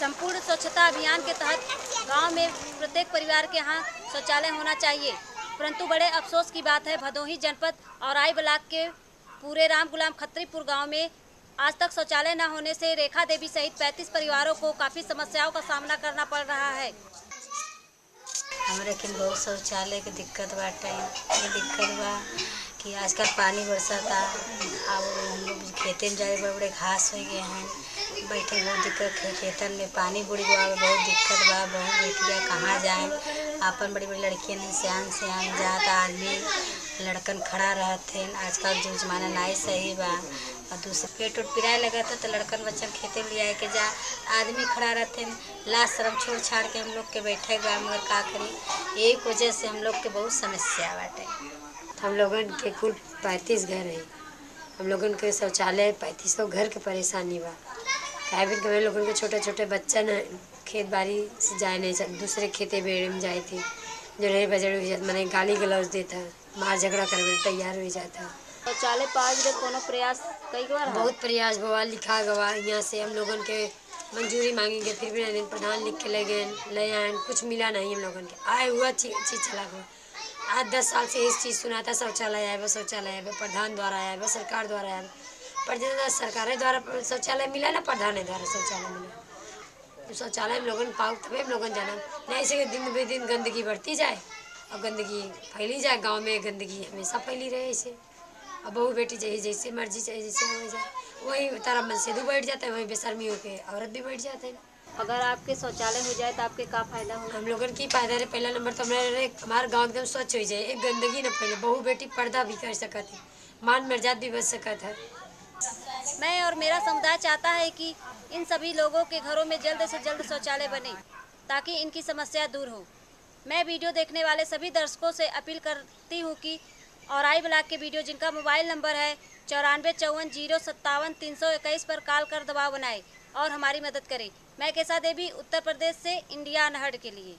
संपूर्ण स्वच्छता अभियान के तहत गाँव में प्रत्येक परिवार के यहाँ शौचालय होना चाहिए। परंतु बड़े अफसोस की बात है, भदोही जनपद और आई ब्लाक के पूरे राम गुलाम खत्रीपुर गाँव में आज तक शौचालय न होने से रेखा देवी सहित 35 परिवारों को काफ़ी समस्याओं का सामना करना पड़ रहा है। हमरे बहुत शौचालय के दिक्कत बाटे। दिक्कत बा कि आजकल पानी बरसता, अब हम लोग खेते में जाए बड़े बड़े घास हो गए हैं, बैठे बहुत दिक्कत है, खेतन में पानी बुड़ गया, बहुत दिक्कत बा, बहुत बेटिया कहाँ जाए? अपन बड़ी बड़ी लड़कियन सियान सियान जात आदमी, लड़कन खड़ा रहते हैं आजकल जो जमाना नाई सही बा, और दूसरे पेट उट पिराए लगा था तो लड़कन बच्चन खेते ले आए के जा, आदमी खड़ा रहते लाज शर्म छोड़ छाड़ के हम लोग के बैठे बा, मगर का करी? एक वजह से हम लोग के बहुत समस्या बाटे। हम लोगन के कुल पैंतीस घर है। हम लोगन के शौचालय पैंतीस सौ घर के परेशानी बा काहे भी हमें लोगन के छोटे छोटे बच्चन है खेत बाड़ी से जाए नहीं दूसरे खेते बेड़े में जाए थे। जो रहे बजड़ हो जाता मैंने गाली गलौज देता मार झगड़ा करने तैयार हो जाता। शौचालय पास जो कोनो प्रयास कई बार बहुत प्रयास बवा लिखा गवा यहाँ से हम लोगन के मंजूरी मांगेंगे फिर भी प्रधान लिख के ले गए ले आए कुछ मिला नहीं हम लोगन के। आए हुआ चीज़ चीज़ चला गया। आज दस साल से इस चीज़ सुनाता शौचालय आए शौचालय आए प्रधान द्वारा आए सरकार द्वारा आए पर जितना सरकार द्वारा शौचालय मिला ना, प्रधान द्वारा शौचालय मिला। शौचालय में लोगन पाओ, तबे हम लोगन जाना। नहीं ऐसे दिन बे दिन गंदगी बढ़ती जाए, और गंदगी फैली जाए, गाँव में गंदगी हमेशा फैली रहे ऐसे और बहू बेटी जैसे जैसे मर्ज़ी चाहे जैसे हो जाए। वही तारा मन से दू बैठ जाता है, वहीं बेशर्मी होके औरत भी बैठ जाते हैं। अगर आपके शौचालय हो जाए तो आपके का फ़ायदा होगा? हम लोगन की फ़ायदा रहे पहला नंबर तो हमारे हमारा गाँव एकदम स्वच्छ हो जाए एक गंदगी न फैले बहू बेटी पर्दा भी कर सकत है मान मर्याद भी बच सकत है। मैं और मेरा समुदाय चाहता है कि इन सभी लोगों के घरों में जल्द से जल्द शौचालय बने ताकि इनकी समस्या दूर हो। मैं वीडियो देखने वाले सभी दर्शकों से अपील करती हूँ कि और आई ब्लाक के वीडियो जिनका मोबाइल नंबर है चौरानवे चौवन ज़ीरो सत्तावन तीन सौ इक्कीस पर कॉल कर दबाव बनाए और हमारी मदद करें। मैं कैसा देवी, उत्तर प्रदेश से इंडिया अनहड के लिए।